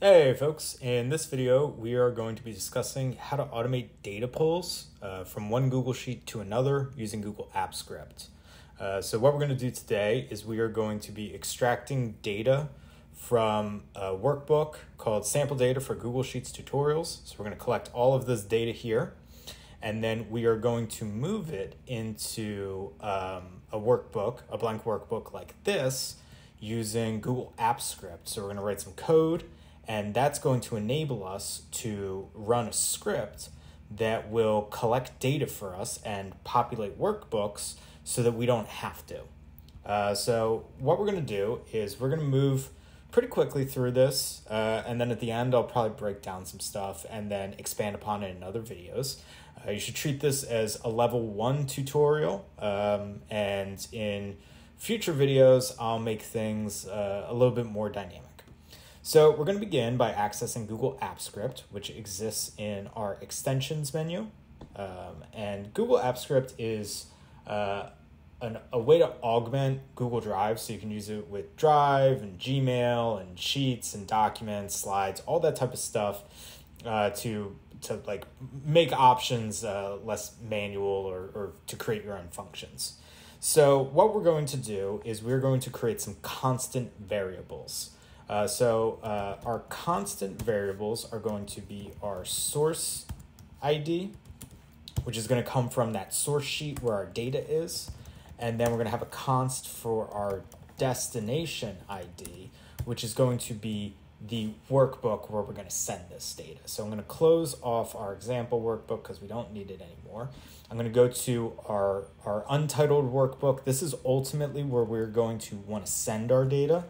Hey folks, in this video we are going to be discussing how to automate data pulls uh, from one Google Sheet to another using Google Apps Script. Uh, so what we're going to do today is we are going to be extracting data from a workbook called Sample Data for Google Sheets Tutorials. So we're going to collect all of this data here and then we are going to move it into um, a workbook, a blank workbook like this using Google Apps Script. So we're going to write some code and that's going to enable us to run a script that will collect data for us and populate workbooks so that we don't have to. Uh, so, what we're going to do is we're going to move pretty quickly through this, uh, and then at the end, I'll probably break down some stuff and then expand upon it in other videos. Uh, you should treat this as a level one tutorial, um, and in future videos, I'll make things uh, a little bit more dynamic. So we're going to begin by accessing Google Apps Script, which exists in our extensions menu. Um, and Google Apps Script is uh, an, a way to augment Google Drive. So you can use it with Drive and Gmail and Sheets and documents, slides, all that type of stuff uh, to to like make options uh, less manual or, or to create your own functions. So what we're going to do is we're going to create some constant variables. Uh, so uh, our constant variables are going to be our source ID, which is going to come from that source sheet where our data is. And then we're going to have a const for our destination ID, which is going to be the workbook where we're going to send this data. So I'm going to close off our example workbook because we don't need it anymore. I'm going to go to our, our untitled workbook. This is ultimately where we're going to want to send our data.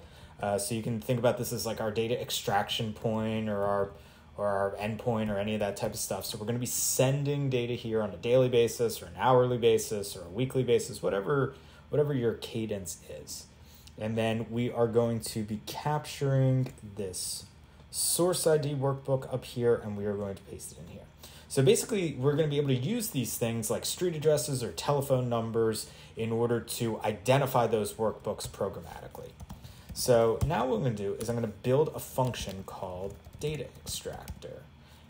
Uh, so you can think about this as like our data extraction point or our or our endpoint or any of that type of stuff. So we're going to be sending data here on a daily basis or an hourly basis or a weekly basis, whatever whatever your cadence is. And then we are going to be capturing this source ID workbook up here and we are going to paste it in here. So basically, we're going to be able to use these things like street addresses or telephone numbers in order to identify those workbooks programmatically. So now what I'm going to do is I'm going to build a function called data extractor.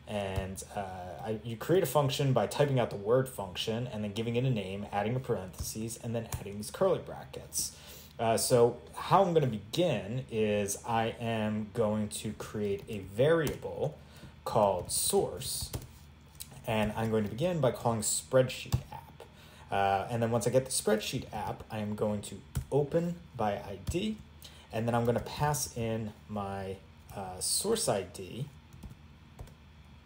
And uh, I, you create a function by typing out the word function and then giving it a name, adding a parentheses, and then adding these curly brackets. Uh, so how I'm going to begin is I am going to create a variable called source, and I'm going to begin by calling spreadsheet app. Uh, and then once I get the spreadsheet app, I am going to open by ID, and then I'm going to pass in my uh, source ID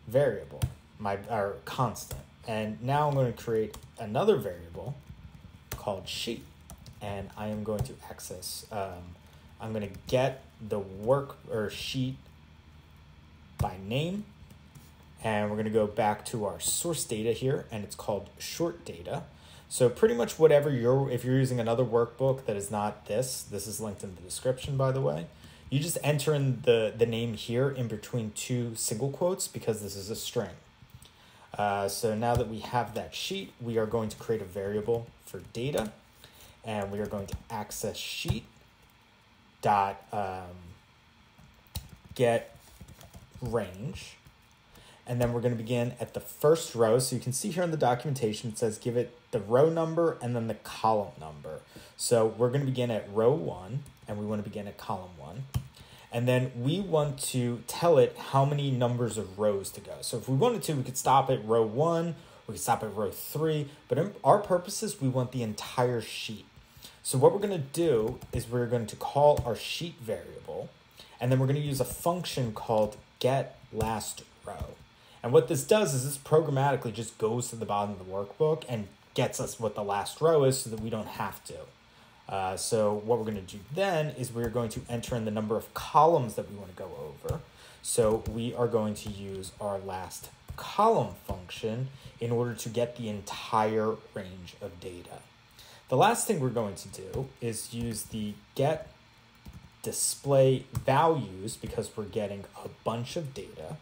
variable, my our constant. And now I'm going to create another variable called sheet, and I am going to access. Um, I'm going to get the work or sheet by name, and we're going to go back to our source data here, and it's called short data. So pretty much whatever you're, if you're using another workbook that is not this, this is linked in the description, by the way, you just enter in the, the name here in between two single quotes because this is a string. Uh, so now that we have that sheet, we are going to create a variable for data and we are going to access sheet dot um, get range and then we're going to begin at the first row. So you can see here in the documentation, it says give it the row number and then the column number. So we're going to begin at row one and we want to begin at column one. And then we want to tell it how many numbers of rows to go. So if we wanted to, we could stop at row one, we could stop at row three, but in our purposes, we want the entire sheet. So what we're going to do is we're going to call our sheet variable, and then we're going to use a function called get last row. And what this does is this programmatically just goes to the bottom of the workbook and gets us what the last row is so that we don't have to. Uh, so what we're going to do then is we're going to enter in the number of columns that we want to go over. So we are going to use our last column function in order to get the entire range of data. The last thing we're going to do is use the get display values because we're getting a bunch of data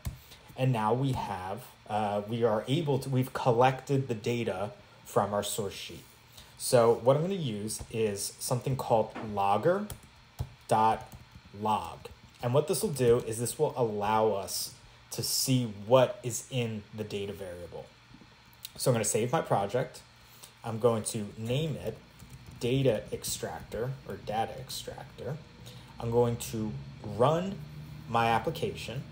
and now we have uh, we are able to we've collected the data from our source sheet so what i'm going to use is something called logger dot log And what this will do is this will allow us to see what is in the data variable. So I'm going to save my project. I'm going to name it data extractor or data extractor. I'm going to run my application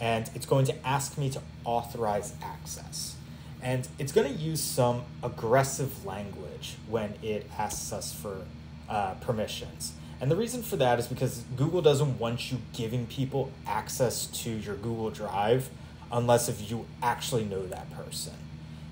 and it's going to ask me to authorize access. And it's going to use some aggressive language when it asks us for uh, permissions. And the reason for that is because Google doesn't want you giving people access to your Google Drive unless if you actually know that person.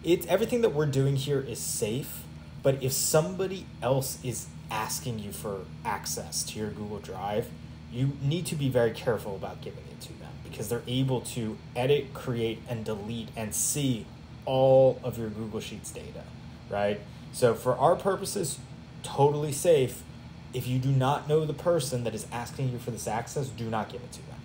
It, everything that we're doing here is safe, but if somebody else is asking you for access to your Google Drive, you need to be very careful about giving it to them because they're able to edit, create, and delete and see all of your Google Sheets data, right? So for our purposes, totally safe. If you do not know the person that is asking you for this access, do not give it to them.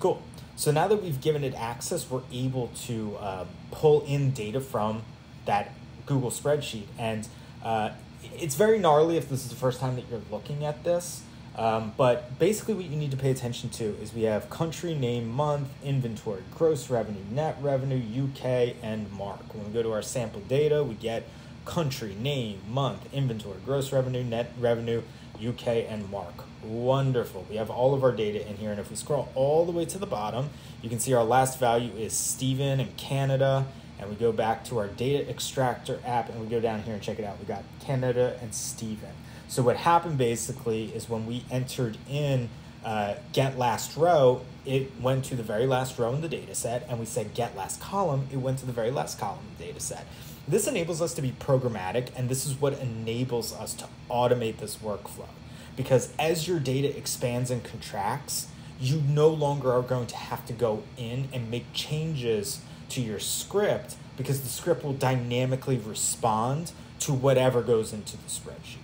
Cool. So now that we've given it access, we're able to uh, pull in data from that Google spreadsheet. And uh, it's very gnarly if this is the first time that you're looking at this. Um, but basically, what you need to pay attention to is we have country, name, month, inventory, gross revenue, net revenue, UK, and mark. When we go to our sample data, we get country, name, month, inventory, gross revenue, net revenue, UK, and mark. Wonderful. We have all of our data in here. And if we scroll all the way to the bottom, you can see our last value is Stephen in Canada. And we go back to our data extractor app and we go down here and check it out. We got Canada and Stephen. So what happened basically is when we entered in uh, get last row, it went to the very last row in the data set, and we said get last column, it went to the very last column in the data set. This enables us to be programmatic, and this is what enables us to automate this workflow. Because as your data expands and contracts, you no longer are going to have to go in and make changes to your script because the script will dynamically respond to whatever goes into the spreadsheet.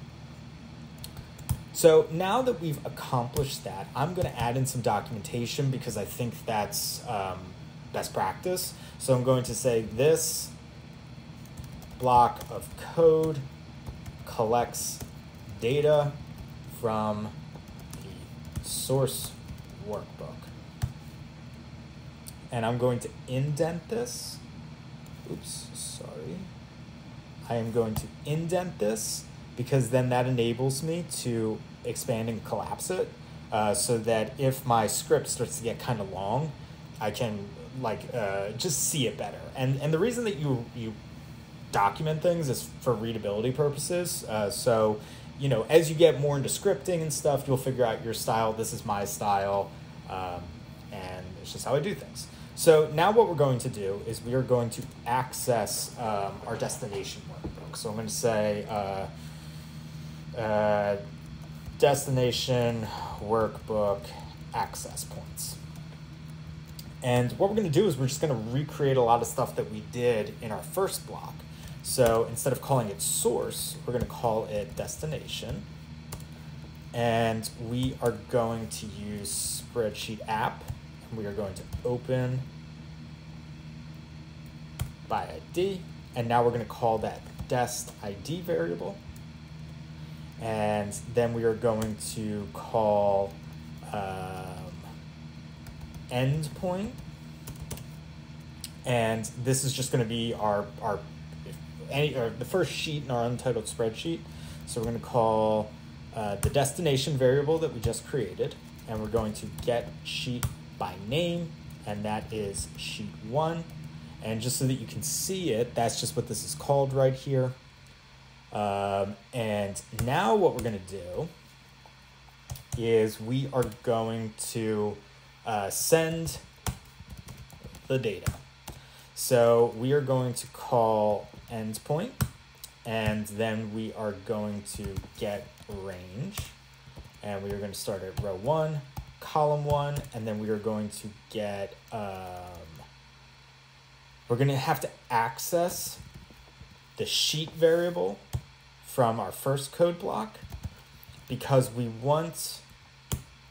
So now that we've accomplished that, I'm going to add in some documentation because I think that's um, best practice. So I'm going to say this block of code collects data from the source workbook. And I'm going to indent this. Oops, sorry. I am going to indent this because then that enables me to expand and collapse it uh, so that if my script starts to get kind of long, I can like uh, just see it better. And and the reason that you you document things is for readability purposes. Uh, so you know as you get more into scripting and stuff, you'll figure out your style. This is my style, um, and it's just how I do things. So now what we're going to do is we are going to access um, our destination workbook. So I'm going to say. Uh, uh, destination workbook access points. And what we're going to do is we're just going to recreate a lot of stuff that we did in our first block. So instead of calling it source, we're going to call it destination. And we are going to use spreadsheet app. And we are going to open by ID. And now we're going to call that dest ID variable and then we are going to call um, endpoint. And this is just going to be our our any or the first sheet in our untitled spreadsheet. So we're going to call uh, the destination variable that we just created. And we're going to get sheet by name and that is sheet one. And just so that you can see it that's just what this is called right here um, and now what we're going to do is we are going to uh, send the data. So we are going to call endpoint and then we are going to get range and we are going to start at row one, column one, and then we are going to get, um, we're going to have to access the sheet variable from our first code block because we want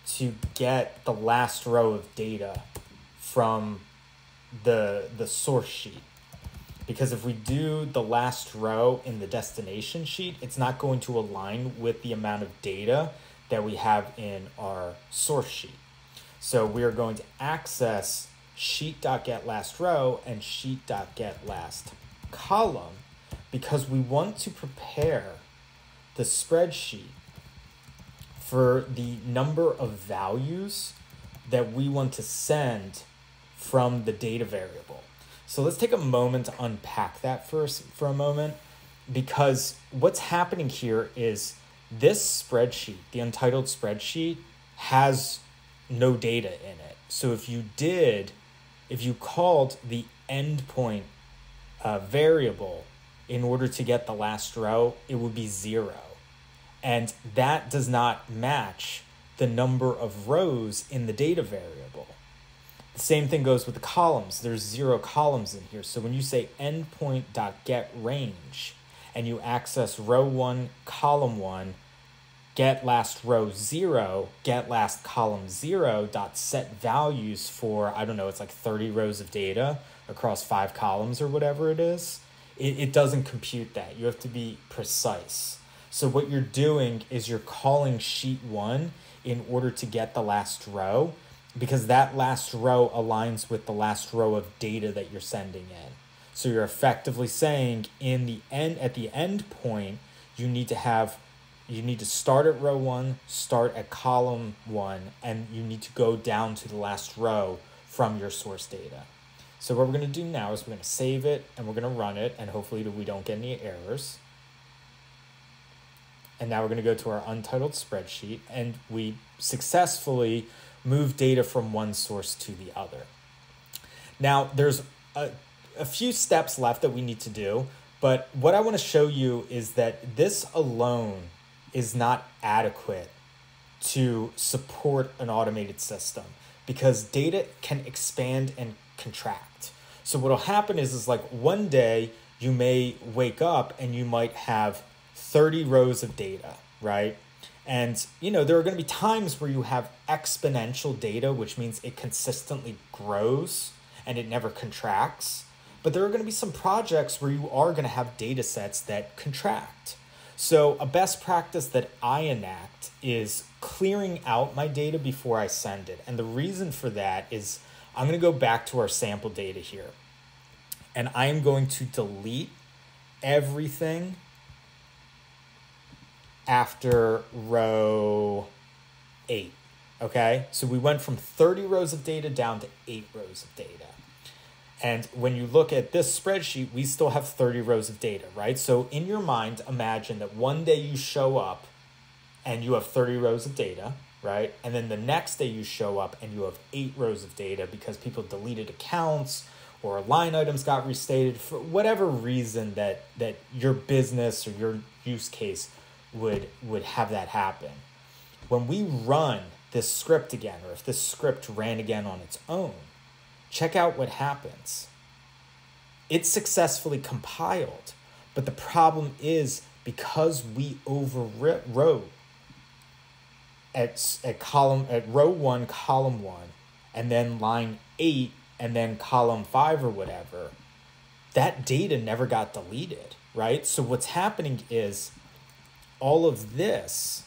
to get the last row of data from the the source sheet because if we do the last row in the destination sheet it's not going to align with the amount of data that we have in our source sheet. So we are going to access sheet.getLastRow and sheet.getLast column because we want to prepare the spreadsheet for the number of values that we want to send from the data variable. So let's take a moment to unpack that first for a moment because what's happening here is this spreadsheet, the untitled spreadsheet, has no data in it. So if you did, if you called the endpoint uh, variable in order to get the last row, it would be zero. And that does not match the number of rows in the data variable. The same thing goes with the columns. There's zero columns in here. So when you say endpoint.getRange and you access row one, column one, get last row zero, get last column zero dot set values for, I don't know, it's like 30 rows of data across five columns or whatever it is, it, it doesn't compute that. You have to be precise. So what you're doing is you're calling sheet one in order to get the last row because that last row aligns with the last row of data that you're sending in. So you're effectively saying in the end at the end point, you need to have you need to start at row one, start at column one, and you need to go down to the last row from your source data. So what we're going to do now is we're going to save it and we're going to run it and hopefully we don't get any errors. And now we're going to go to our untitled spreadsheet and we successfully move data from one source to the other. Now there's a, a few steps left that we need to do, but what I want to show you is that this alone is not adequate to support an automated system because data can expand and contract. So what'll happen is is like one day you may wake up and you might have 30 rows of data, right? And you know, there are going to be times where you have exponential data, which means it consistently grows and it never contracts. But there are going to be some projects where you are going to have data sets that contract. So, a best practice that I enact is clearing out my data before I send it. And the reason for that is I'm going to go back to our sample data here. And I am going to delete everything after row 8. Okay? So we went from 30 rows of data down to 8 rows of data. And when you look at this spreadsheet, we still have 30 rows of data, right? So in your mind, imagine that one day you show up and you have 30 rows of data, right? And then the next day you show up and you have eight rows of data because people deleted accounts or line items got restated for whatever reason that that your business or your use case would would have that happen. When we run this script again, or if this script ran again on its own, check out what happens. It's successfully compiled, but the problem is because we overwrote at, at column at row one, column one, and then line eight, and then column five or whatever, that data never got deleted, right? So what's happening is all of this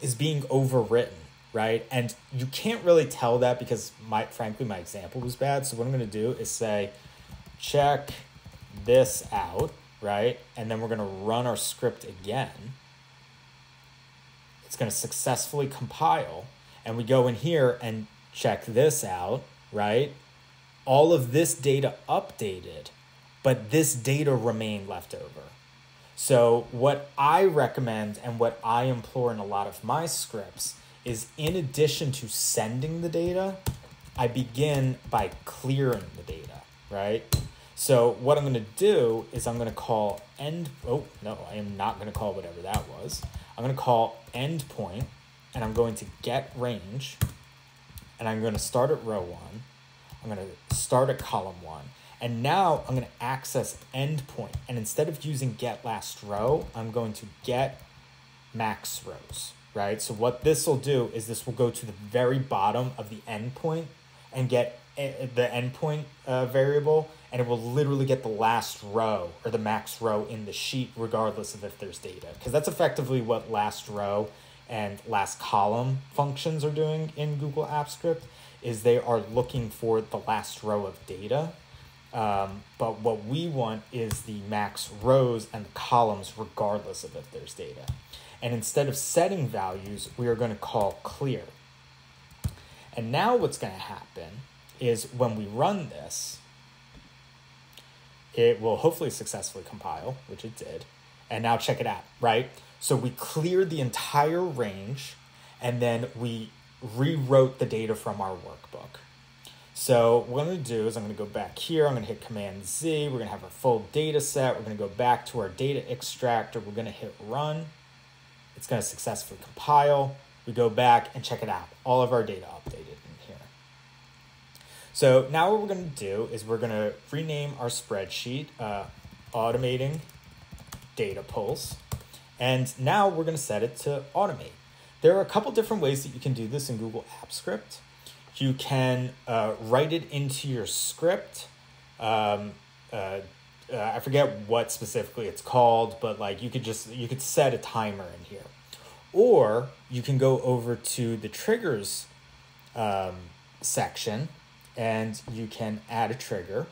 is being overwritten, right? And you can't really tell that because my frankly my example was bad. So what I'm gonna do is say check this out, right? And then we're gonna run our script again it's going to successfully compile. And we go in here and check this out, right? All of this data updated, but this data remained left over. So, what I recommend and what I implore in a lot of my scripts is in addition to sending the data, I begin by clearing the data, right? So what I'm going to do is I'm going to call end, oh, no, I am not going to call whatever that was. I'm going to call endpoint and I'm going to get range and I'm going to start at row one. I'm going to start at column one. And now I'm going to access endpoint. And instead of using get last row, I'm going to get max rows, right? So what this will do is this will go to the very bottom of the endpoint and get eh, the endpoint uh, variable and it will literally get the last row or the max row in the sheet regardless of if there's data because that's effectively what last row and last column functions are doing in Google Apps Script is they are looking for the last row of data. Um, but what we want is the max rows and columns regardless of if there's data. And instead of setting values, we are going to call clear. And now what's going to happen is when we run this, it will hopefully successfully compile, which it did. And now check it out, right? So we cleared the entire range and then we rewrote the data from our workbook. So what I'm going to do is I'm going to go back here. I'm going to hit Command Z. We're going to have our full data set. We're going to go back to our data extractor. We're going to hit Run. It's going to successfully compile. We go back and check it out. All of our data updated in here. So now what we're going to do is we're going to rename our spreadsheet uh, Automating Data Pulls. And now we're going to set it to automate. There are a couple different ways that you can do this in Google Apps Script. You can uh, write it into your script. Um, uh, uh, I forget what specifically it's called, but like you could just you could set a timer in here, or you can go over to the triggers um, section, and you can add a trigger,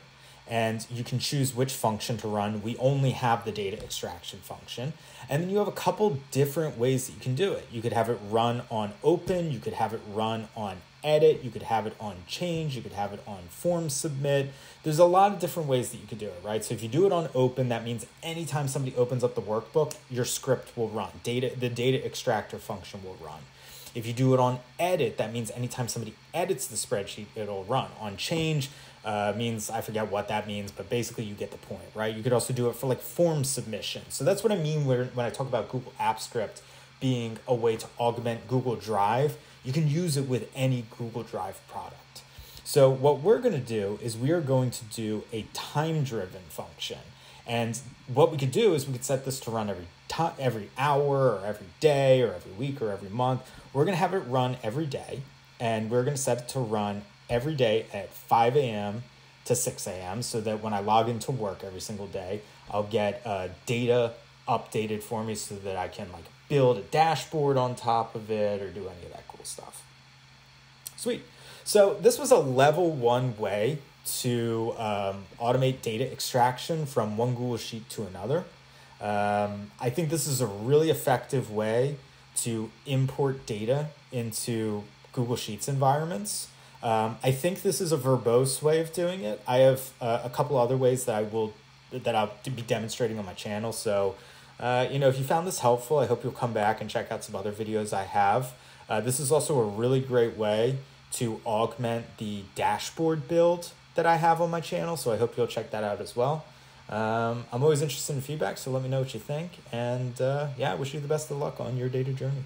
and you can choose which function to run. We only have the data extraction function. And then you have a couple different ways that you can do it. You could have it run on open, you could have it run on edit, you could have it on change, you could have it on form submit. There's a lot of different ways that you could do it, right? So if you do it on open, that means anytime somebody opens up the workbook, your script will run. Data the data extractor function will run. If you do it on edit, that means anytime somebody edits the spreadsheet, it'll run. On change uh, means, I forget what that means, but basically you get the point, right? You could also do it for like form submission. So that's what I mean when, when I talk about Google Apps Script being a way to augment Google Drive. You can use it with any Google Drive product. So what we're going to do is we are going to do a time-driven function. And what we could do is we could set this to run every time, every hour or every day or every week or every month. We're going to have it run every day and we're going to set it to run every day at 5 a.m. to 6 a.m. so that when I log into work every single day, I'll get uh, data updated for me so that I can like build a dashboard on top of it or do any of that stuff. Sweet. So this was a level one way to um, automate data extraction from one Google Sheet to another. Um, I think this is a really effective way to import data into Google Sheets environments. Um, I think this is a verbose way of doing it. I have uh, a couple other ways that I will that I'll be demonstrating on my channel. So, uh, you know, if you found this helpful, I hope you'll come back and check out some other videos I have. Uh, this is also a really great way to augment the dashboard build that I have on my channel. So I hope you'll check that out as well. Um, I'm always interested in feedback, so let me know what you think. And uh, yeah, I wish you the best of luck on your data journey.